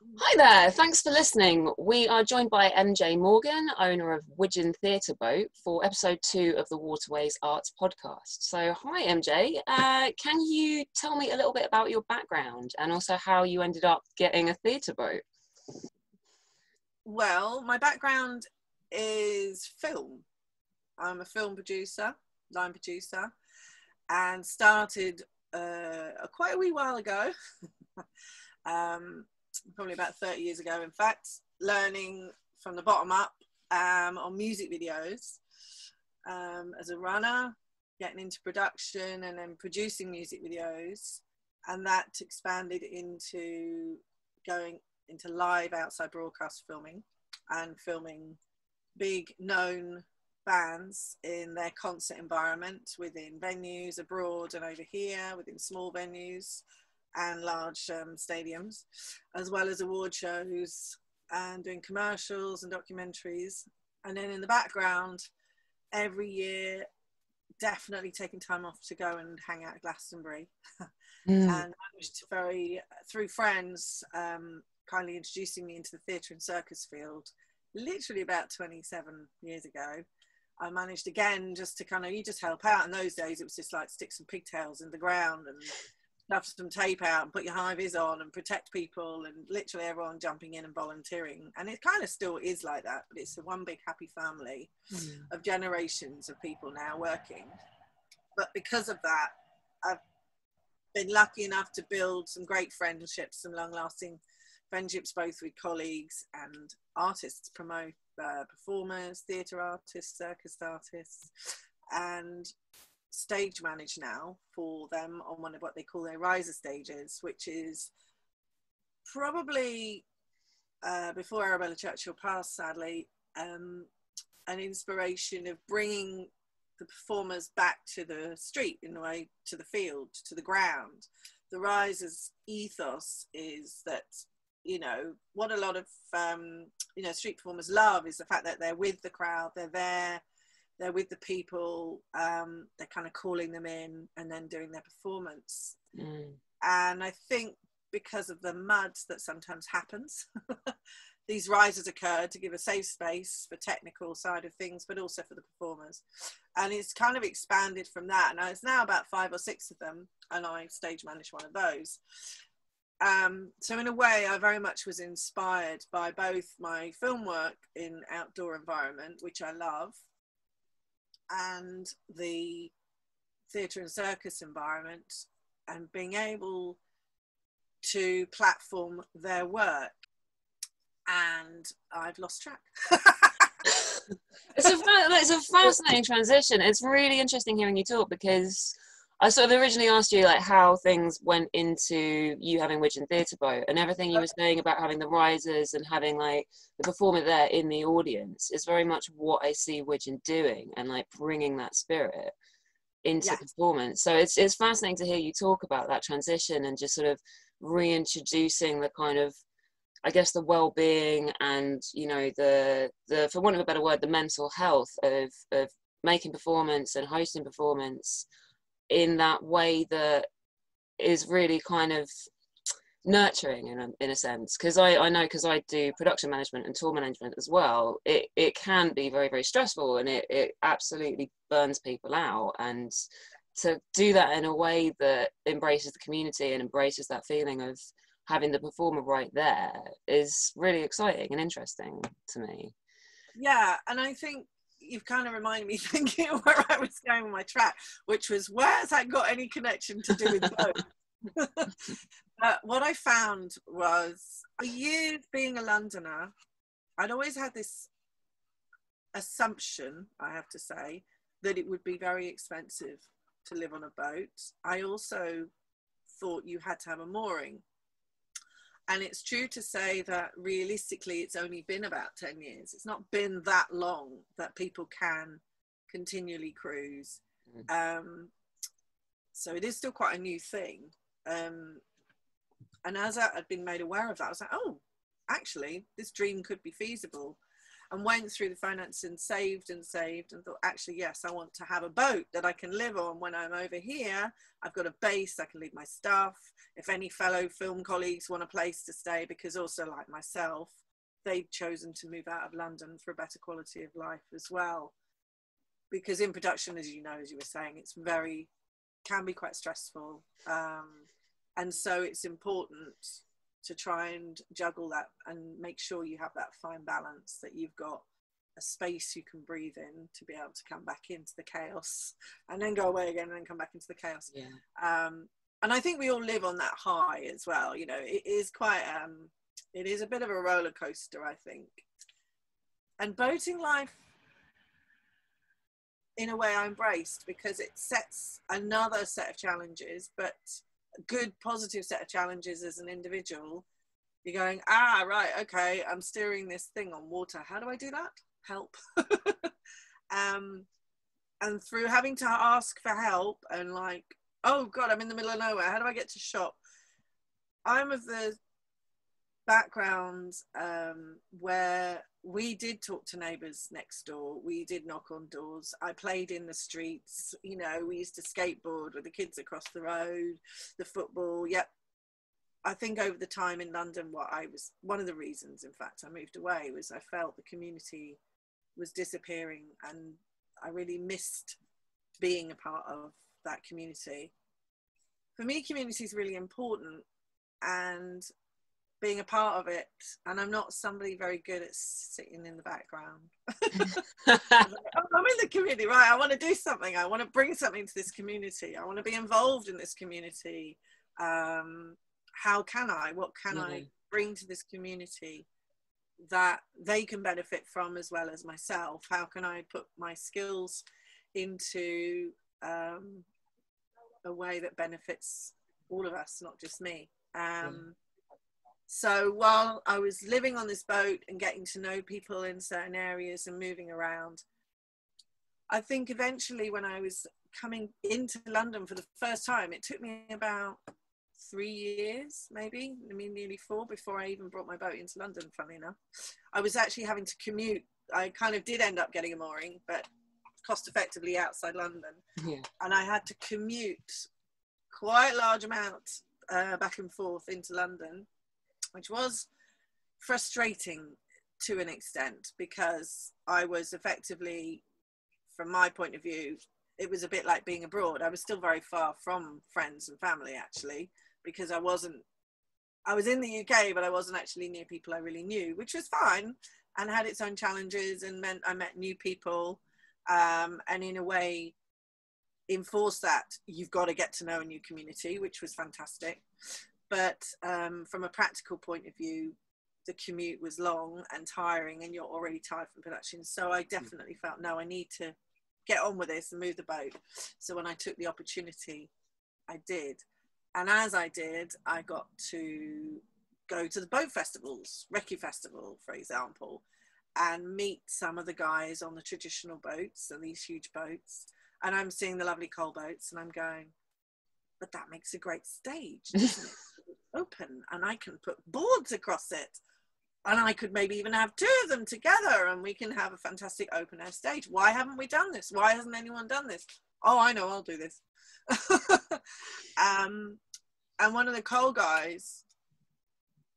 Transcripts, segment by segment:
Hi there, thanks for listening. We are joined by MJ Morgan, owner of Widgeon Theatre Boat, for episode two of the Waterways Arts podcast. So, hi MJ, uh, can you tell me a little bit about your background and also how you ended up getting a theatre boat? Well, my background is film. I'm a film producer, line producer, and started uh, quite a wee while ago. um, probably about 30 years ago, in fact, learning from the bottom up um, on music videos um, as a runner, getting into production and then producing music videos. And that expanded into going into live outside broadcast filming and filming big known bands in their concert environment within venues abroad and over here within small venues and large um, stadiums, as well as award shows and doing commercials and documentaries. And then in the background, every year, definitely taking time off to go and hang out at Glastonbury. mm. And managed to very, through friends, um, kindly introducing me into the theatre and circus field, literally about 27 years ago. I managed again just to kind of you just help out. In those days, it was just like stick some pigtails in the ground and stuff some tape out and put your high vis on and protect people and literally everyone jumping in and volunteering. And it kind of still is like that, but it's a one big happy family mm. of generations of people now working. But because of that, I've been lucky enough to build some great friendships, some long lasting friendships, both with colleagues and artists, promote uh, performers, theatre artists, circus artists. And stage manage now for them on one of what they call their riser stages, which is probably uh, before Arabella Churchill passed, sadly, um, an inspiration of bringing the performers back to the street in a way, to the field, to the ground. The risers ethos is that you know what a lot of um, you know street performers love is the fact that they're with the crowd, they're there they're with the people, um, they're kind of calling them in and then doing their performance. Mm. And I think because of the mud that sometimes happens, these rises occur to give a safe space for technical side of things, but also for the performers. And it's kind of expanded from that. And it's now about five or six of them, and I stage manage one of those. Um, so in a way, I very much was inspired by both my film work in outdoor environment, which I love, and the theatre and circus environment and being able to platform their work. And I've lost track. it's a it's a fascinating transition. It's really interesting hearing you talk because I sort of originally asked you like how things went into you having Widgeon Theatre Boat and everything you were saying about having the risers and having like the performer there in the audience is very much what I see Widgeon doing and like bringing that spirit into performance. So it's it's fascinating to hear you talk about that transition and just sort of reintroducing the kind of I guess the well-being and you know the the for want of a better word the mental health of of making performance and hosting performance in that way that is really kind of nurturing in a, in a sense. Because I, I know because I do production management and tour management as well it, it can be very very stressful and it, it absolutely burns people out. And to do that in a way that embraces the community and embraces that feeling of having the performer right there is really exciting and interesting to me. Yeah and I think you've kind of reminded me thinking where I was going with my track, which was where's that got any connection to do with both? but what I found was for years being a Londoner, I'd always had this assumption, I have to say, that it would be very expensive to live on a boat. I also thought you had to have a mooring. And it's true to say that realistically, it's only been about 10 years. It's not been that long that people can continually cruise. Mm. Um, so it is still quite a new thing. Um, and as I had been made aware of that, I was like, oh, actually, this dream could be feasible. And went through the finance and saved and saved and thought, actually, yes, I want to have a boat that I can live on when I'm over here. I've got a base, I can leave my stuff. If any fellow film colleagues want a place to stay, because also, like myself, they'd chosen to move out of London for a better quality of life as well. Because in production, as you know, as you were saying, it's very, can be quite stressful. Um, and so it's important to try and juggle that and make sure you have that fine balance that you've got a space you can breathe in to be able to come back into the chaos and then go away again and then come back into the chaos yeah. um, and i think we all live on that high as well you know it is quite um, it is a bit of a roller coaster i think and boating life in a way i embraced because it sets another set of challenges but good positive set of challenges as an individual you're going ah right okay i'm steering this thing on water. How do i do that? Help. Um and through having to ask for help and like oh god i'm in the middle of nowhere. How do i get to shop? I'm of the background um, where we did talk to neighbours next door. We did knock on doors. I played in the streets. You know, we used to skateboard with the kids across the road, the football. Yep. I think over the time in London, what I was one of the reasons, in fact, I moved away was I felt the community was disappearing and I really missed being a part of that community. For me, community is really important. And being a part of it and i'm not somebody very good at sitting in the background. Like, oh, i'm in the community right i want to do something i want to bring something to this community i want to be involved in this community um, how can i what can mm-hmm. i bring to this community that they can benefit from as well as myself? How can i put my skills into um, a way that benefits all of us not just me? Um, so while I was living on this boat and getting to know people in certain areas and moving around, I think eventually when I was coming into London for the first time, it took me about three years, maybe, I mean, nearly four before I even brought my boat into London, funny enough. I was actually having to commute. I kind of did end up getting a mooring, but cost effectively outside London. Yeah. And I had to commute quite a large amount uh, back and forth into London which was frustrating to an extent because I was effectively, from my point of view, it was a bit like being abroad. I was still very far from friends and family actually because I wasn't. I was in the UK, but I wasn't actually near people I really knew, which was fine and had its own challenges and meant I met new people. Um, and in a way, enforced that you've got to get to know a new community, which was fantastic but um, from a practical point of view the commute was long and tiring and you're already tired from production. So i definitely felt no i need to get on with this and move the boat. So when i took the opportunity i did. And as i did i got to go to the boat festivals Ricky festival for example and meet some of the guys on the traditional boats and these huge boats. And i'm seeing the lovely coal boats and i'm going but that makes a great stage doesn't it open and I can put boards across it. And I could maybe even have two of them together and we can have a fantastic open air stage. Why haven't we done this? Why hasn't anyone done this? Oh, I know, I'll do this. um, and one of the coal guys,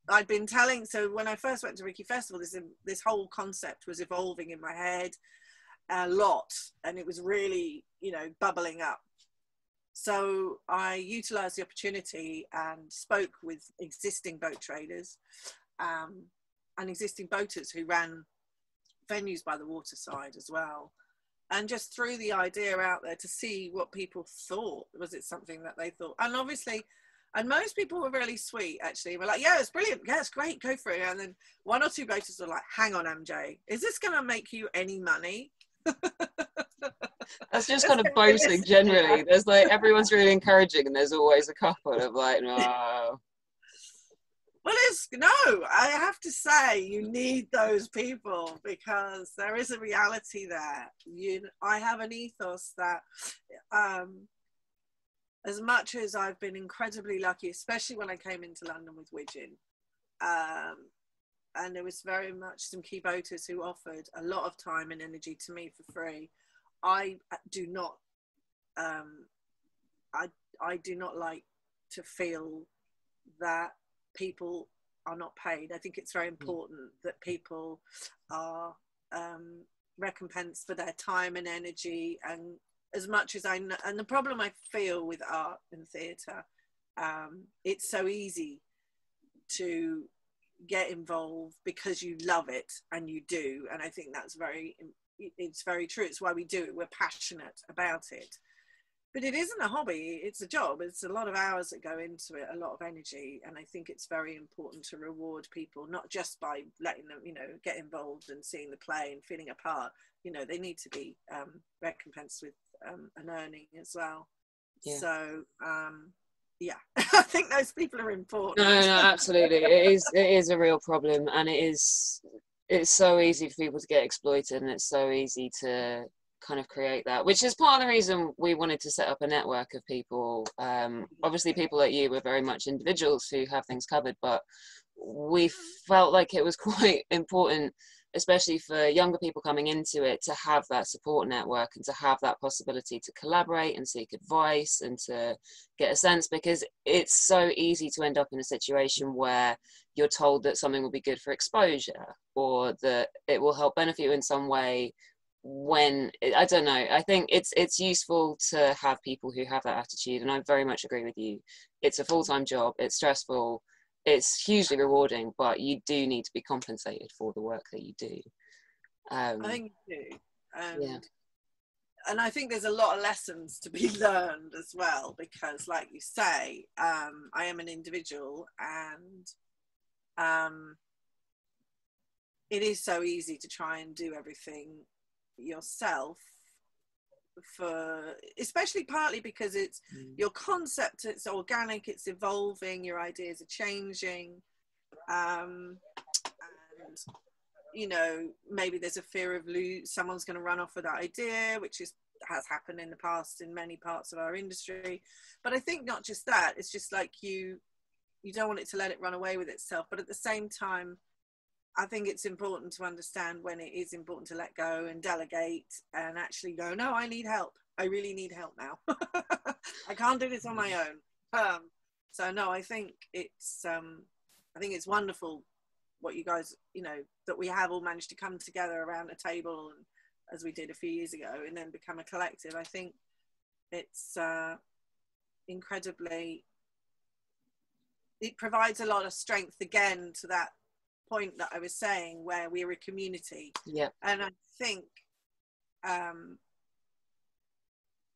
I'd been telling, so when I first went to Ricky Festival, this, this whole concept was evolving in my head a lot and it was really, you know, bubbling up so I utilised the opportunity and spoke with existing boat traders um, and existing boaters who ran venues by the waterside as well. And just threw the idea out there to see what people thought. Was it something that they thought? And obviously, and most people were really sweet actually. We're like, yeah, it's brilliant. Yeah, it's great. Go for it. And then one or two boaters were like, hang on, MJ, is this going to make you any money? That's just kind of boasting generally. There's like everyone's really encouraging, and there's always a couple of like, no. Well, it's no, I have to say, you need those people because there is a reality there. You, I have an ethos that, um, as much as I've been incredibly lucky, especially when I came into London with Widgeon, um, and there was very much some key voters who offered a lot of time and energy to me for free. I do not, um, I I do not like to feel that people are not paid. I think it's very hmm. important that people are um, recompensed for their time and energy. And as much as I know, and the problem I feel with art and theatre, um, it's so easy to get involved because you love it and you do. And I think that's very, it's very true. It's why we do it. We're passionate about it. But it isn't a hobby. It's a job. It's a lot of hours that go into it a lot of energy. And i think it's very important to reward people not just by letting them you know get involved and seeing the play and feeling a part. You know they need to be um, recompensed with um, an earning as well. Yeah. so um, yeah. I think those people are important no no absolutely. It is it is a real problem. And it is it's so easy for people to get exploited and it's so easy to kind of create that, which is part of the reason we wanted to set up a network of people. Um, obviously, people like you were very much individuals who have things covered, but we felt like it was quite important, especially for younger people coming into it, to have that support network and to have that possibility to collaborate and seek advice and to get a sense because it's so easy to end up in a situation where you're told that something will be good for exposure or that it will help benefit you in some way when I don't know. I think it's it's useful to have people who have that attitude, and I very much agree with you. It's a full time job. It's stressful. It's hugely rewarding, but you do need to be compensated for the work that you do. Um, I think you do, and yeah. and I think there's a lot of lessons to be learned as well because, like you say, um, I am an individual, and um, it is so easy to try and do everything yourself for especially partly because it's mm. your concept it's organic it's evolving your ideas are changing um and you know maybe there's a fear of lose someone's going to run off with that idea which is has happened in the past in many parts of our industry but i think not just that it's just like you you don't want it to let it run away with itself but at the same time I think it's important to understand when it is important to let go and delegate and actually go, no, I need help. I really need help now. I can't do this on my own. Um, so no, I think it's um, I think it's wonderful what you guys, you know, that we have all managed to come together around a table and as we did a few years ago and then become a collective. I think it's uh, incredibly it provides a lot of strength again to that point that I was saying where we're a community. Yeah. And I think um,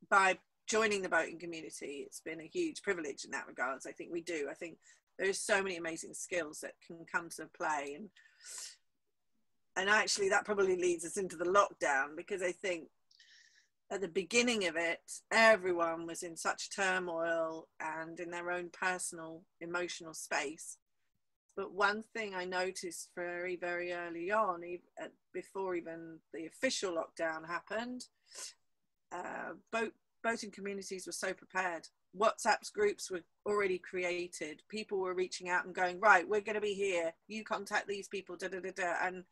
by joining the boating community, it's been a huge privilege in that regards. I think we do. I think there's so many amazing skills that can come to play and and actually that probably leads us into the lockdown because I think at the beginning of it, everyone was in such turmoil and in their own personal emotional space but one thing I noticed very, very early on, even, before even the official lockdown happened, uh, boat, boating communities were so prepared. WhatsApp groups were already created. People were reaching out and going, right, we're going to be here. You contact these people, da da da da. And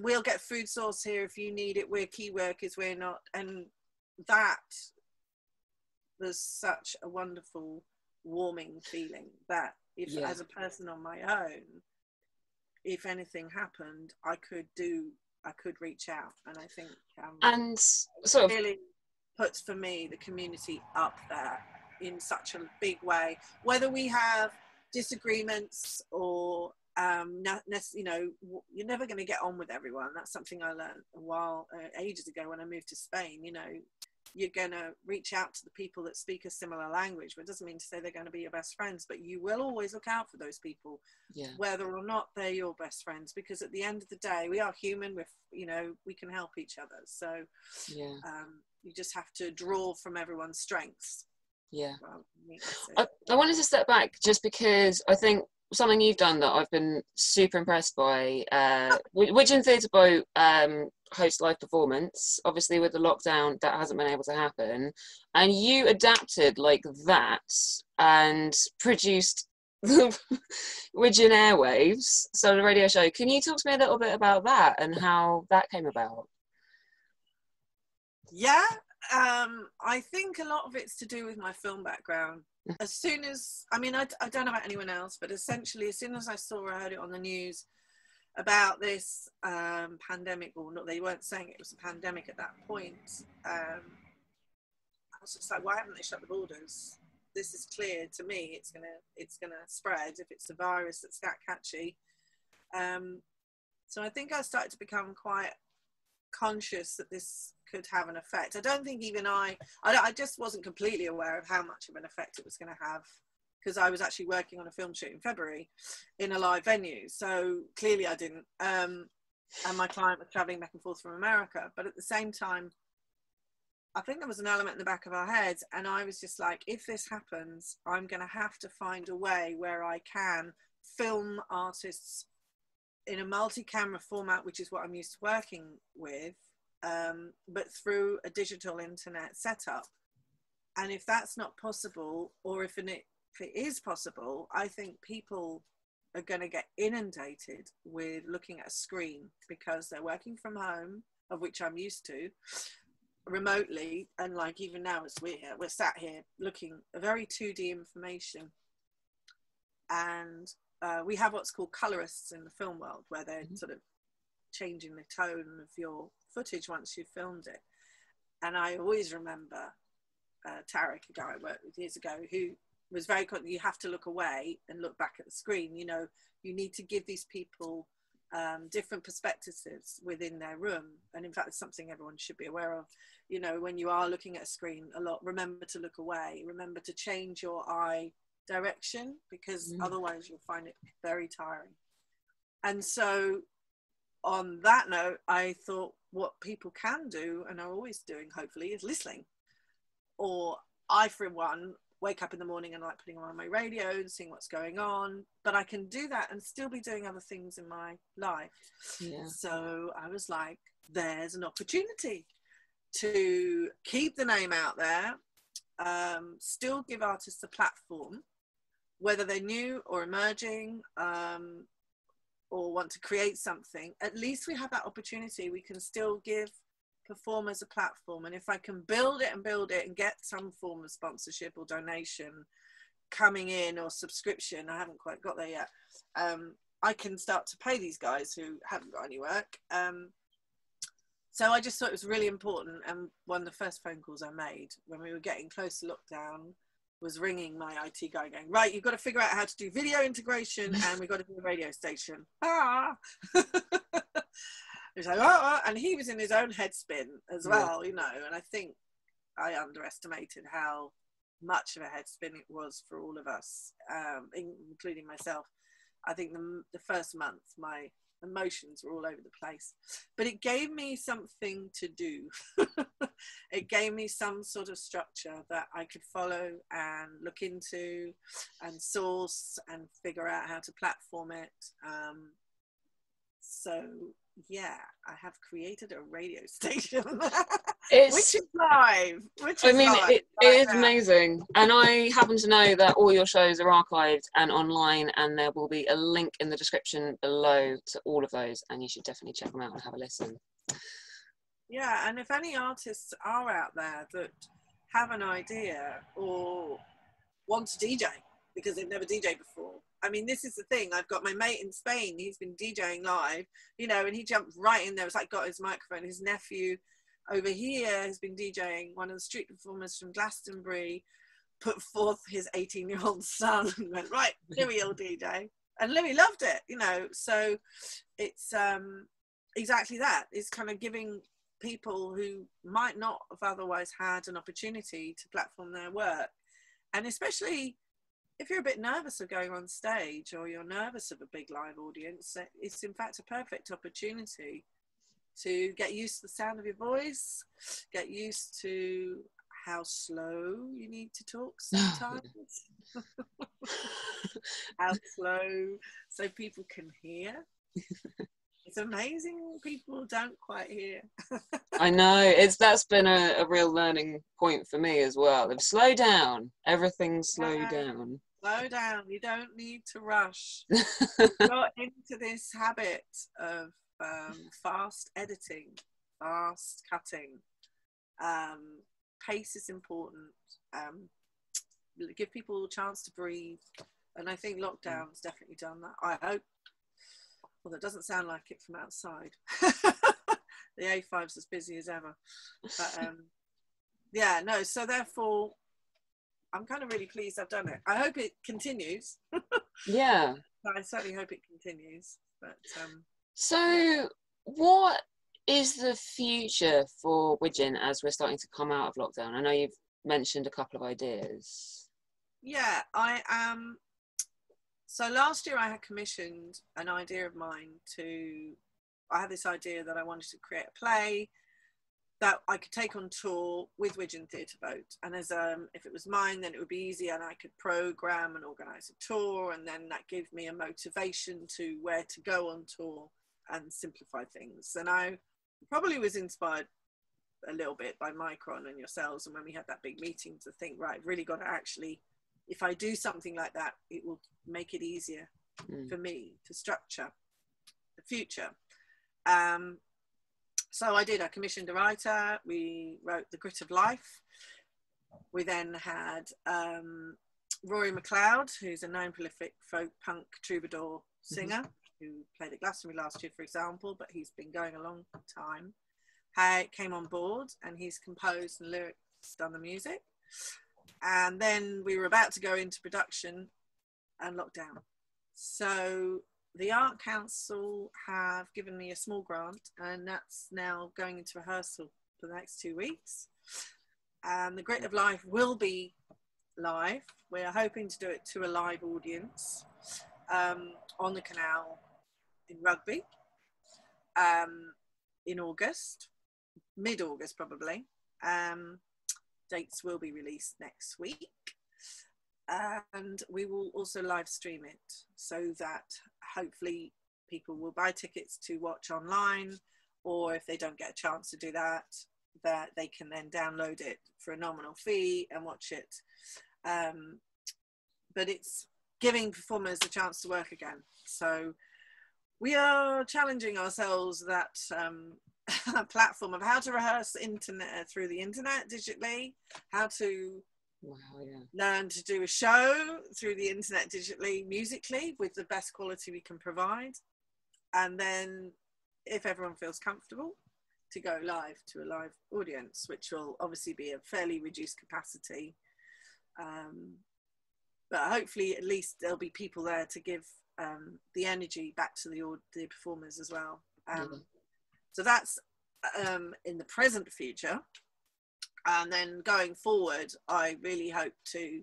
we'll get food source here if you need it. We're key workers, we're not. And that was such a wonderful, warming feeling that if yeah. as a person on my own if anything happened i could do i could reach out and i think um, and sort of really puts for me the community up there in such a big way whether we have disagreements or um, you know, you're never going to get on with everyone. That's something I learned a while uh, ages ago when I moved to Spain. You know, you're going to reach out to the people that speak a similar language but it doesn't mean to say they're going to be your best friends but you will always look out for those people yeah. whether or not they're your best friends because at the end of the day we are human with you know we can help each other so yeah um, you just have to draw from everyone's strengths yeah I, I wanted to step back just because i think something you've done that I've been super impressed by. Uh, Widgeon Theatre Boat um, host live performance. Obviously, with the lockdown, that hasn't been able to happen. And you adapted like that and produced the Widgeon Airwaves, so the radio show. Can you talk to me a little bit about that and how that came about? Yeah, um, I think a lot of it's to do with my film background. As soon as, I mean, I, I don't know about anyone else, but essentially, as soon as I saw or heard it on the news about this um, pandemic, or not, they weren't saying it was a pandemic at that point. Um, I was just like, why haven't they shut the borders? This is clear to me. It's gonna, it's gonna spread if it's a virus that's that catchy. Um, so I think I started to become quite conscious that this could have an effect. I don't think even I, I, I just wasn't completely aware of how much of an effect it was going to have because I was actually working on a film shoot in February in a live venue. So clearly I didn't. Um, and my client was traveling back and forth from America. But at the same time, I think there was an element in the back of our heads. And I was just like, if this happens, I'm going to have to find a way where I can film artists in a multi camera format, which is what I'm used to working with um, but through a digital internet setup. And if that's not possible, or if, it, if it is possible, I think people are going to get inundated with looking at a screen because they're working from home, of which I'm used to, remotely. And like even now, as we're here, we're sat here looking at very 2D information. And uh, we have what's called colorists in the film world, where they're mm-hmm. sort of changing the tone of your footage once you've filmed it. And I always remember uh, Tarek, a guy I worked with years ago, who was very you have to look away and look back at the screen. You know, you need to give these people um, different perspectives within their room. And in fact, it's something everyone should be aware of. You know, when you are looking at a screen a lot, remember to look away. Remember to change your eye direction because mm. otherwise you'll find it very tiring. And so on that note, I thought what people can do and are always doing, hopefully, is listening. Or I, for one, wake up in the morning and like putting on my radio and seeing what's going on. But I can do that and still be doing other things in my life. Yeah. So I was like, there's an opportunity to keep the name out there, um, still give artists a platform, whether they're new or emerging. Um, or want to create something, at least we have that opportunity. We can still give performers a platform. And if I can build it and build it and get some form of sponsorship or donation coming in or subscription, I haven't quite got there yet. Um, I can start to pay these guys who haven't got any work. Um, so I just thought it was really important. And one of the first phone calls I made when we were getting close to lockdown was ringing my IT guy going, right, you've got to figure out how to do video integration and we've got to do a radio station. Ah. He's like, oh, oh, and he was in his own head spin as well, yeah. you know, and I think I underestimated how much of a head spin it was for all of us, um, including myself. I think the, the first month, my emotions were all over the place. But it gave me something to do. it gave me some sort of structure that I could follow and look into and source and figure out how to platform it. Um, so yeah, I have created a radio station, which is live. Which I mean, live it, it is amazing, and I happen to know that all your shows are archived and online, and there will be a link in the description below to all of those, and you should definitely check them out and have a listen. Yeah, and if any artists are out there that have an idea or want to DJ because they've never DJed before, I mean, this is the thing. I've got my mate in Spain. He's been DJing live, you know, and he jumped right in there. It's like got his microphone. His nephew over here has been DJing. One of the street performers from Glastonbury put forth his 18 year old son and went, right, Louis will DJ. And Louis loved it, you know. So it's um, exactly that. It's kind of giving people who might not have otherwise had an opportunity to platform their work. And especially if you're a bit nervous of going on stage or you're nervous of a big live audience, it's in fact a perfect opportunity to get used to the sound of your voice, get used to how slow you need to talk sometimes. how slow so people can hear. It's amazing people don't quite hear. I know it's that's been a, a, real learning point for me as well. If slow down, everything slow yeah. down. slow down. You don't need to rush. Got into this habit of um, fast editing, fast cutting. Um, pace is important. Um, give people a chance to breathe. And I think lockdown's definitely done that. I hope. Well, that doesn't sound like it from outside. the A5's as busy as ever. But um, yeah, no. So therefore, I'm kind of really pleased I've done it. I hope it continues. yeah. I certainly hope it continues. But um, so, what is the future for Widgeon as we're starting to come out of lockdown? I know you've mentioned a couple of ideas. Yeah, I am. Um, so last year I had commissioned an idea of mine to. I had this idea that I wanted to create a play that I could take on tour with Widgeon Theatre Boat. And as um, if it was mine, then it would be easy and I could program and organise a tour. And then that gave me a motivation to where to go on tour and simplify things. And I probably was inspired a little bit by Mikron and yourselves. And when we had that big meeting to think, right, I've really got to actually, if I do something like that, it will make it easier mm. for me to structure the future. Um, so I did. I commissioned a writer. We wrote The Grit of Life. We then had um, Rory McLeod, who's a known prolific folk punk troubadour singer. Who played at Glastonbury last year, for example, but he's been going a long time. Came on board and he's composed and lyrics, done the music. And then we were about to go into production and lockdown. So the Art Council have given me a small grant, and that's now going into rehearsal for the next two weeks. And the Grit of Life will be live. We're hoping to do it to a live audience um, on the canal in Rugby um, in August, mid August probably. Um, dates will be released next week. And we will also live stream it so that hopefully people will buy tickets to watch online or if they don't get a chance to do that that they can then download it for a nominal fee and watch it. Um, but it's giving performers a chance to work again. So we are challenging ourselves that um, platform of how to rehearse internet through the internet digitally how to Wow, yeah. Learn to do a show through the internet digitally, musically, with the best quality we can provide. And then, if everyone feels comfortable, to go live to a live audience, which will obviously be a fairly reduced capacity. Um, but hopefully, at least there'll be people there to give um, the energy back to the, the performers as well. Um, mm-hmm. So that's um, in the present future and then going forward i really hope to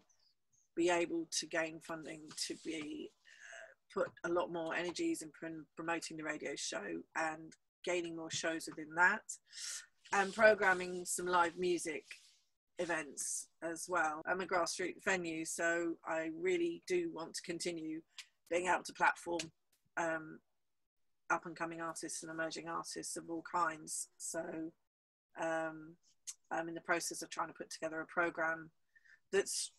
be able to gain funding to be uh, put a lot more energies in promoting the radio show and gaining more shows within that and programming some live music events as well i'm a grassroots venue so i really do want to continue being able to platform um, up and coming artists and emerging artists of all kinds so um, I'm in the process of trying to put together a program that's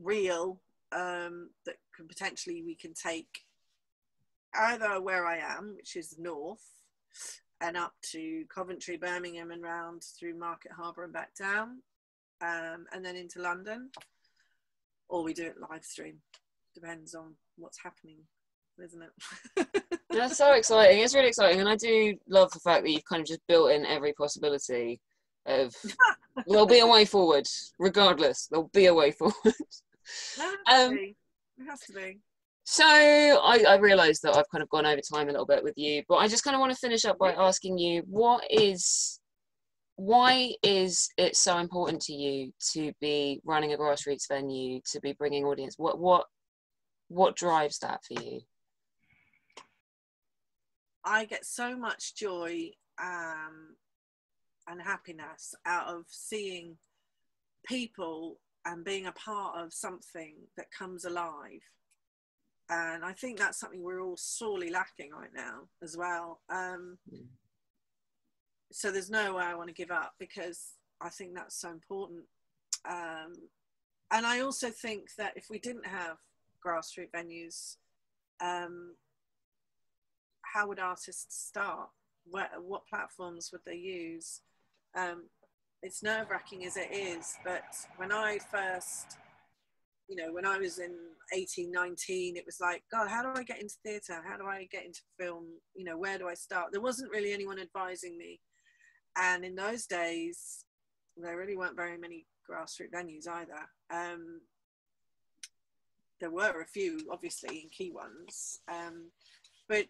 real, um, that can potentially we can take either where I am, which is north, and up to Coventry, Birmingham, and round through Market Harborough and back down, um, and then into London, or we do it live stream. Depends on what's happening, isn't it? That's so exciting. It's really exciting, and I do love the fact that you've kind of just built in every possibility of there'll be a way forward, regardless. There'll be a way forward. um, it has to be. So I, I realise that I've kind of gone over time a little bit with you, but I just kind of want to finish up by asking you what is why is it so important to you to be running a grassroots venue to be bringing audience what what what drives that for you i get so much joy um, and happiness out of seeing people and being a part of something that comes alive. And I think that's something we're all sorely lacking right now as well. Um, mm. So there's no way I want to give up because I think that's so important. Um, and I also think that if we didn't have grassroots venues, um, how would artists start? What platforms would they use? Um, it's nerve wracking as it is, but when I first, you know, when I was in 18, 19, it was like, God, how do I get into theatre? How do I get into film? You know, where do I start? There wasn't really anyone advising me. And in those days, there really weren't very many grassroots venues either. Um, there were a few, obviously, key ones, um, but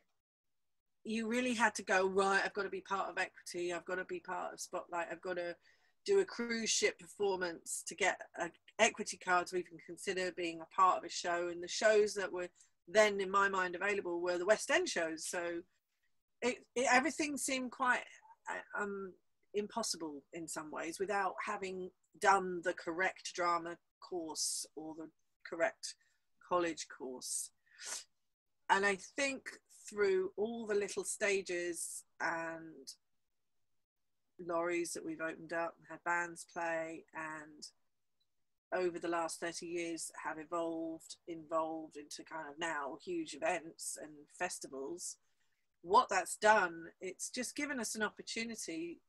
you really had to go right. I've got to be part of equity. I've got to be part of Spotlight. I've got to do a cruise ship performance to get an equity card to even consider being a part of a show. And the shows that were then, in my mind, available were the West End shows. So it, it everything seemed quite uh, um, impossible in some ways without having done the correct drama course or the correct college course. And I think through all the little stages and lorries that we've opened up and had bands play and over the last 30 years have evolved involved into kind of now huge events and festivals what that's done it's just given us an opportunity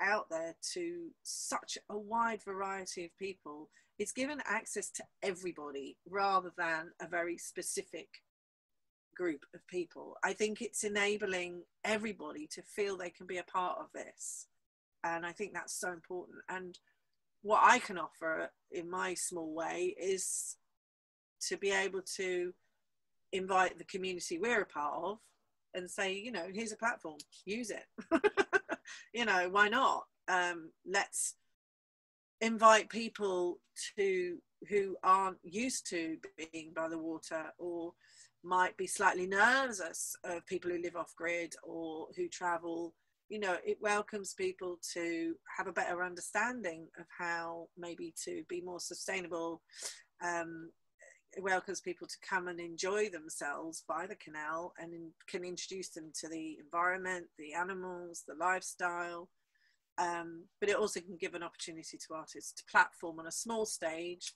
out there to such a wide variety of people. It's given access to everybody rather than a very specific group of people. I think it's enabling everybody to feel they can be a part of this. And I think that's so important. And what I can offer in my small way is to be able to invite the community we're a part of and say, you know, here's a platform, use it. you know, why not? Um, let's invite people to who aren't used to being by the water or might be slightly nervous of people who live off grid or who travel you know it welcomes people to have a better understanding of how maybe to be more sustainable um, it welcomes people to come and enjoy themselves by the canal and in, can introduce them to the environment, the animals, the lifestyle. Um, but it also can give an opportunity to artists to platform on a small stage,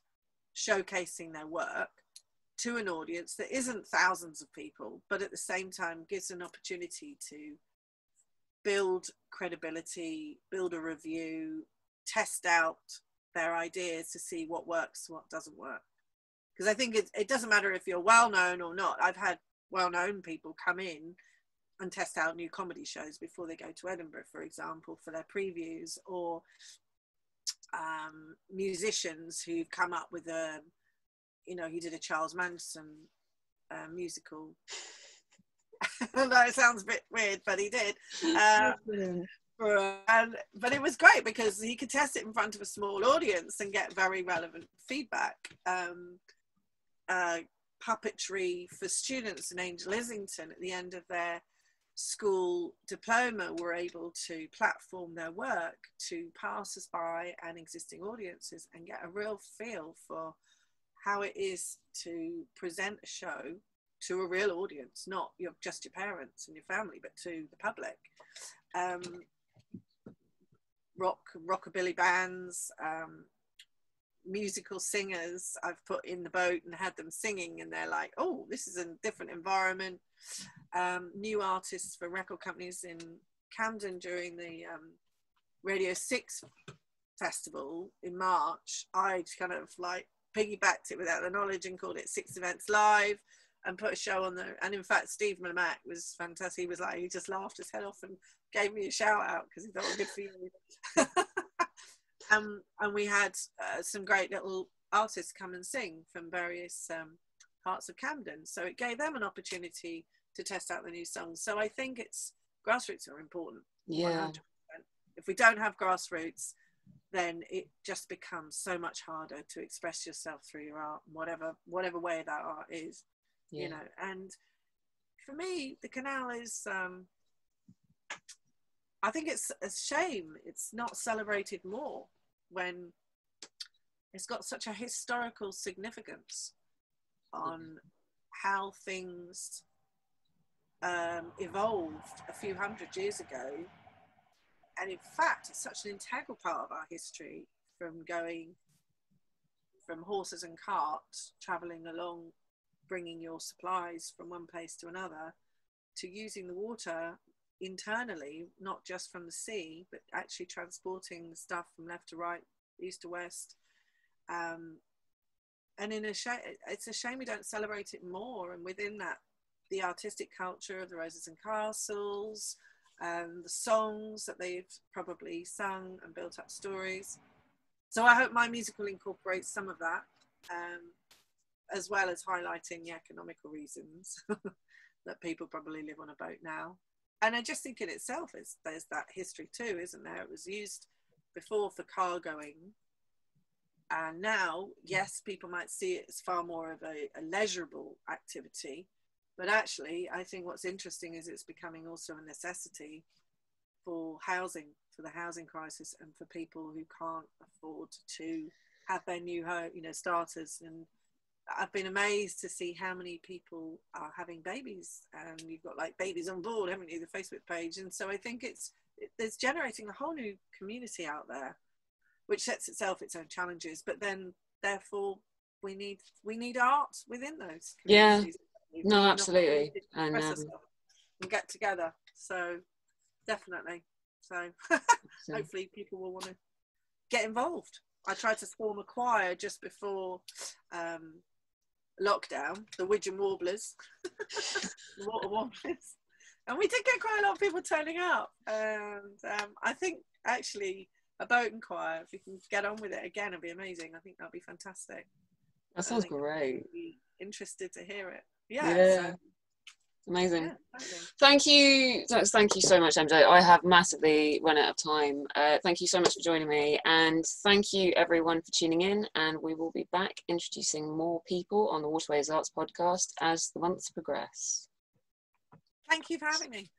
showcasing their work to an audience that isn't thousands of people, but at the same time gives an opportunity to build credibility, build a review, test out their ideas to see what works, what doesn't work because I think it, it doesn't matter if you're well known or not. I've had well known people come in and test out new comedy shows before they go to Edinburgh, for example, for their previews, or um, musicians who've come up with a, you know, he did a Charles Manson uh, musical. that sounds a bit weird, but he did. Uh, and, but it was great because he could test it in front of a small audience and get very relevant feedback. Um, uh, puppetry for students in Angel Islington at the end of their school diploma were able to platform their work to passers-by and existing audiences and get a real feel for how it is to present a show to a real audience, not your, just your parents and your family, but to the public. Um, rock, rockabilly bands, um, musical singers I've put in the boat and had them singing, and they're like, oh, this is a different environment. Um, new artists for record companies in Camden during the um, Radio 6 festival in March. I just kind of like piggybacked it without the knowledge and called it Six Events Live and put a show on there. And in fact, Steve Mac was fantastic. He was like, he just laughed his head off and gave me a shout out because he thought, it was good for you. um, and we had uh, some great little artists come and sing from various um, parts of Camden. So it gave them an opportunity to test out the new songs. So I think it's grassroots are important. Yeah. 100%. If we don't have grassroots, then it just becomes so much harder to express yourself through your art, whatever whatever way that art is. Yeah. You know, and for me, the canal is. Um, I think it's a shame it's not celebrated more when it's got such a historical significance on how things um, evolved a few hundred years ago. And in fact, it's such an integral part of our history from going from horses and carts traveling along bringing your supplies from one place to another to using the water internally, not just from the sea, but actually transporting stuff from left to right, east to west. Um, and in a sh- it's a shame we don't celebrate it more. And within that, the artistic culture of the Roses and Castles, and the songs that they've probably sung and built up stories. So I hope my musical incorporates some of that, um, as well as highlighting the economical reasons that people probably live on a boat now. And I just think in itself, is there's that history too, isn't there? It was used before for cargoing. And now, yes, people might see it as far more of a, a leisurable activity, but actually, I think what's interesting is it's becoming also a necessity for housing, for the housing crisis, and for people who can't afford to have their new home, you know, starters. And I've been amazed to see how many people are having babies, and you've got like babies on board, haven't you? The Facebook page, and so I think it's it's generating a whole new community out there, which sets itself its own challenges. But then, therefore, we need we need art within those. Yeah no, absolutely. And, um, and get together. So definitely. So hopefully people will want to get involved. I tried to form a choir just before um, lockdown, the Widgeon Warblers, the Water Warblers, and we did get quite a lot of people turning up. And um, I think actually a boat and choir, if we can get on with it again, it'd be amazing. I think that'd be fantastic. That sounds great. interested to hear it yeah, yeah. So, amazing yeah, thank you thank you so much mj i have massively run out of time uh, thank you so much for joining me and thank you everyone for tuning in and we will be back introducing more people on the waterways arts podcast as the months progress thank you for having me